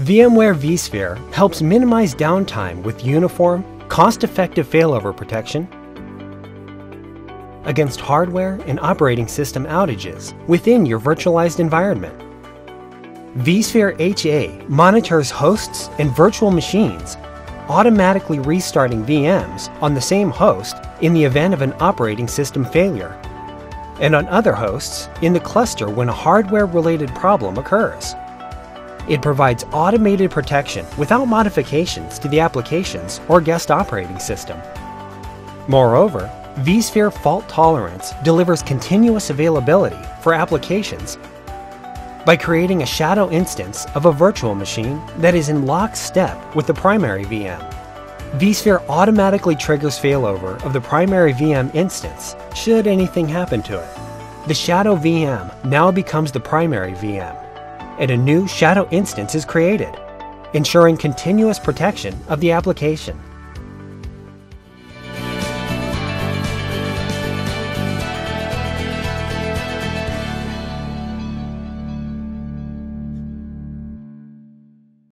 VMware vSphere helps minimize downtime with uniform, cost-effective failover protection against hardware and operating system outages within your virtualized environment. vSphere HA monitors hosts and virtual machines, automatically restarting VMs on the same host in the event of an operating system failure, and on other hosts in the cluster when a hardware-related problem occurs. It provides automated protection without modifications to the applications or guest operating system. Moreover, vSphere Fault Tolerance delivers continuous availability for applications by creating a shadow instance of a virtual machine that is in lockstep with the primary VM. vSphere automatically triggers failover of the primary VM instance should anything happen to it. The shadow VM now becomes the primary VM and a new shadow instance is created, ensuring continuous protection of the application.